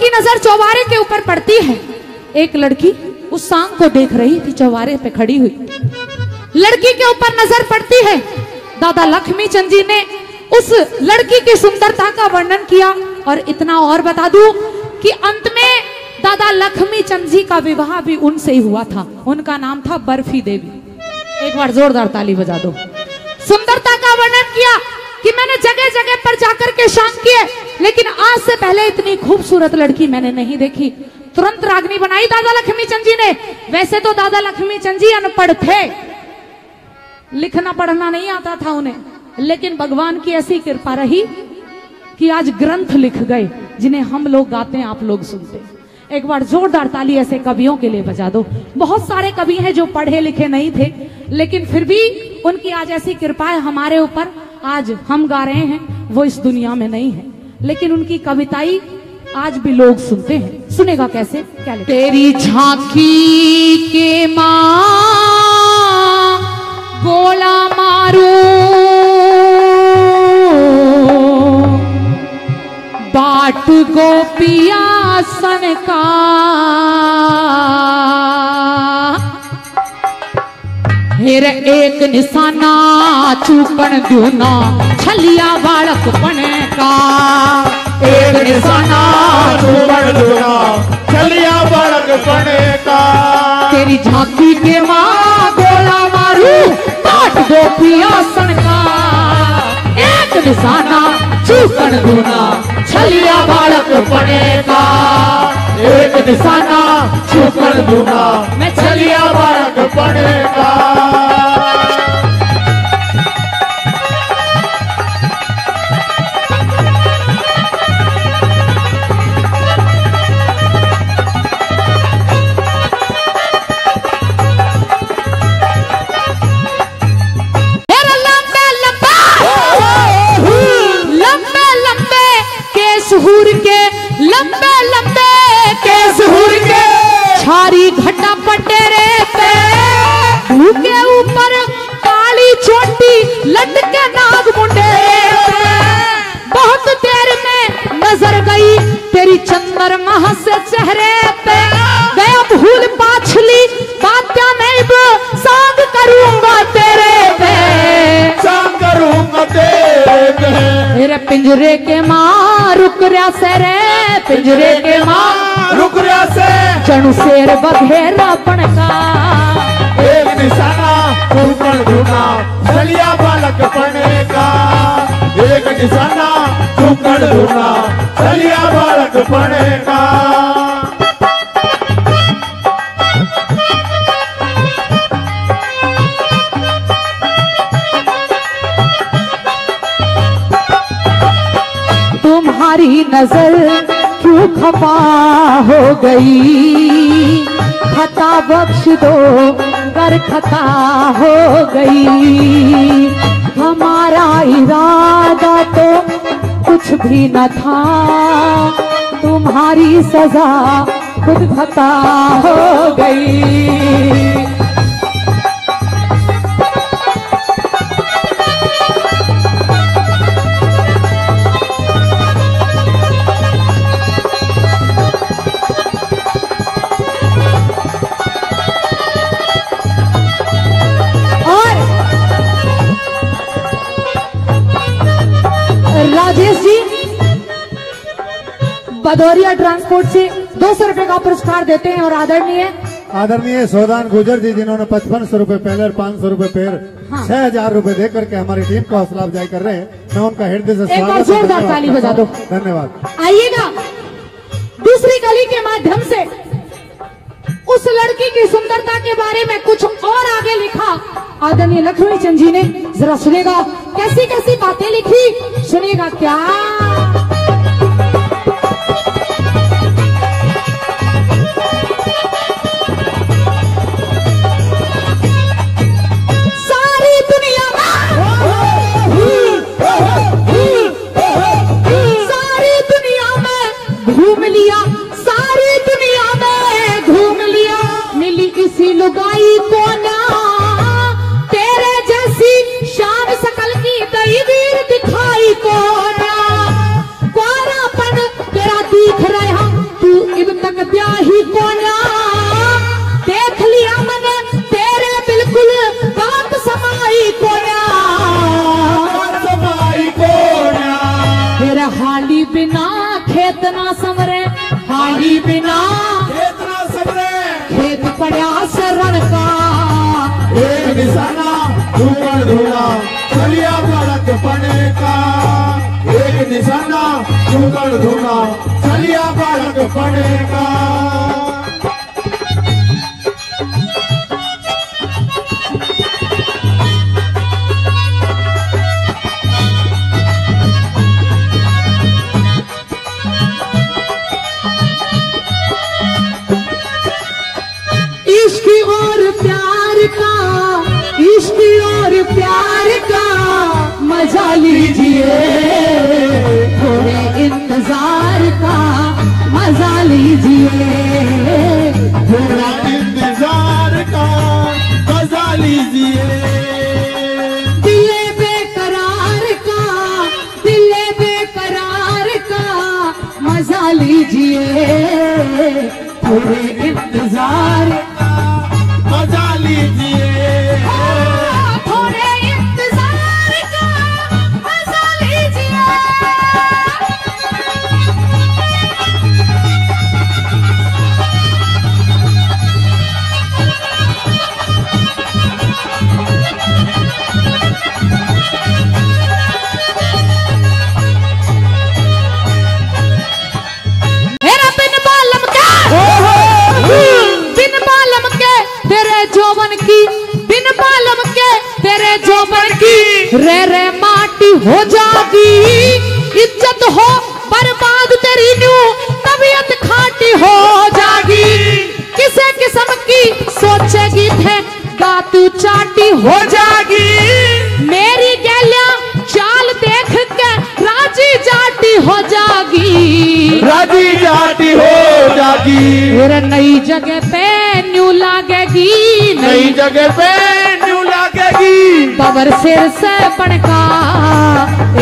उनकी नज़र चौबारे के ऊपर पड़ती है। एक लड़की उस सांग को देख रही थी चौबारे पे खड़ी हुई। लड़की के ऊपर नज़र पड़ती है। दादा लक्ष्मी चंद जी ने उस लड़की की सुंदरता का वर्णन किया। और इतना और बता दू कि अंत में दादा लक्ष्मी चंद जी का विवाह भी उनसे ही हुआ था। उनका नाम था बर्फ़ी देवी। एक बार जोरदार ताली बजा दो। सुंदरता का वर्णन किया कि मैंने जगह जगह पर जाकर के शांत किए। लेकिन आज से पहले इतनी खूबसूरत लड़की मैंने नहीं देखी। तुरंत रागनी बनाई दादा लक्ष्मी चंद जी ने। वैसे तो दादा लक्ष्मी चंद जी अनपढ़ थे। लिखना पढ़ना नहीं आता था उन्हें। लेकिन भगवान की ऐसी कृपा रही कि आज ग्रंथ लिख गए, जिन्हें हम लोग गाते हैं, आप लोग सुनते एक बार जोरदार ताली ऐसे कवियों के लिए बजा दो। बहुत सारे कवि हैं जो पढ़े लिखे नहीं थे, लेकिन फिर भी उनकी आज ऐसी कृपा है हमारे ऊपर। आज हम गा रहे हैं, वो इस दुनिया में नहीं है। लेकिन उनकी कविताई आज भी लोग सुनते हैं। सुनेगा कैसे? क्या लिखा? तेरी झांकी के माँ, गोला मारू। बाट गोपिया सन का हेर एक निशाना चूकण दूना छलिया बालक पने का। एक निशाना चूमड़ दूना चलिया बड़क पड़े का। तेरी झांकी के माँ गोला मारू बाट गोपिया सन का एक निशाना चूकण दूना छलिया बालक पने का। एक निशाना चूमड़ दूना मैं चलिया बड़क पिंजरे के माँ रुक रहा से रे पिंजरे के माँ रुक रहा से चणु शेर बघेरा पणका। एक निशाना चूमड़ धुना चलिया बालक पने का एक निशाना चूमड़ दूना चलिया बालक पने का गई। खता बख्श दो, कर खता हो गई। हमारा इरादा तो कुछ भी न था। तुम्हारी सजा खुद खता हो गई। भदौरिया ट्रांसपोर्ट से दो सौ रुपए का पुरस्कार देते हैं और आदरणीय आदरणीय सोदान गुजर जी जिन्होंने पचपन सौ रुपये पहले और पाँच सौ रुपये फिर हाँ। छह हज़ार रूपए दे करके हमारी टीम को हौसला अफजाई कर रहे हैं। मैं उनका हृदय से स्वागत जोरदार ताली बजा दो। धन्यवाद। आइएगा। दूसरी गली के माध्यम से उस लड़की की सुंदरता के बारे में कुछ और आगे लिखा। आदरणीय लक्ष्मी चंद जी ने जरा सुनेगा। कैसी कैसी बातें लिखी? सुनेगा क्या? पड़ा शरण का। एक निशाना ढूंढ धूला चलिया बालक पने का। एक निशाना ढूंढ धूला चलिया बालक पने का। प्यार का मज़ा लीजिए। थोड़े इंतज़ार का मज़ा लीजिए। थोड़ा हो जागी इज़्ज़त हो बर्बाद तेरी न्यू तबीयत खाटी हो जागी। किसे किस्म की सोचेगी थे गातू चाटी हो जागी। मेरी गैलिया चाल देख के राज़ी जाटी हो जागी। राज़ी जाती हो जागी। फिर नई जगह पे न्यू लागेगी। नई जगह पे लगेगी। पावर सिर से बनका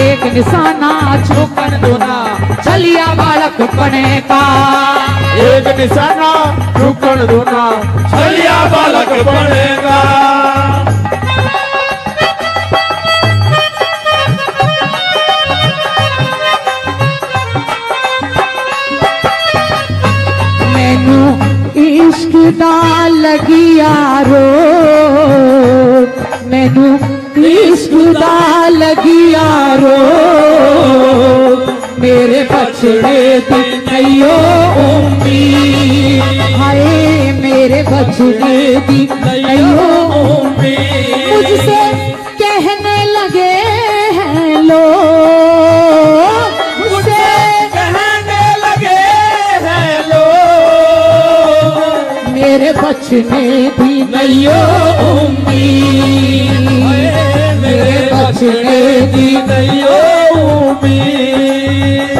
एक निशाना चौकन दोना चलिया बालक बने का एक निशाना रुकन दूना चलिया बालक बनेगा मैनू इश्क दा लगी यारो। मैनू इश्क दा लगी यारो मेरे बछड़े दी उम्मीद। हाय मेरे बछड़े दी मुझसे बचने भी नैयो उम्मीद मेरे बचने भी नहीं उम्मीद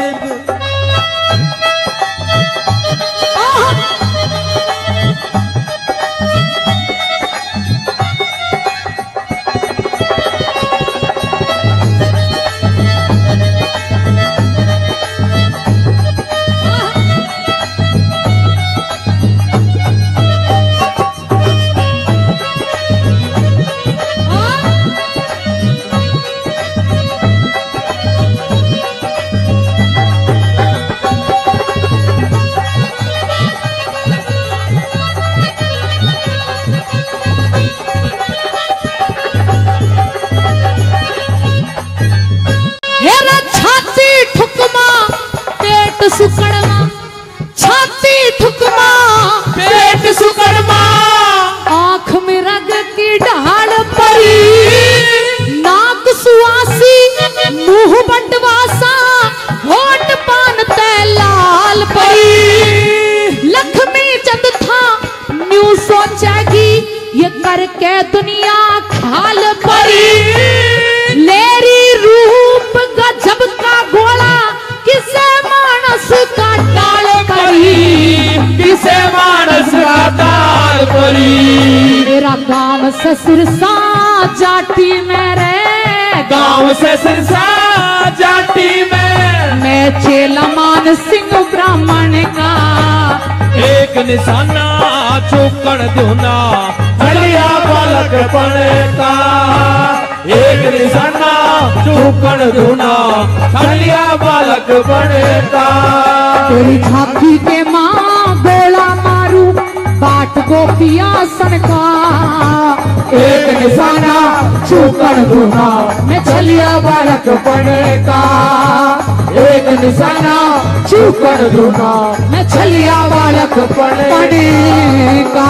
ससुर सा जाटी मेरे गाँव से सिरसा जाटी में। मैं चेला मान सिंह ब्राह्मण का। एक निशाना चुकण दूना छलिया बालक पड़े का एक निशाना चुकण दूना छलिया बालक पड़े का तेरी झांकी के माँ गोला मारू बाट गोपिया सन का। एक निशाना चुकण दूँगा मैं चलिया बालक पड़े का। एक निशाना चुकण दूँगा मैं चलिया बालक पड़े का।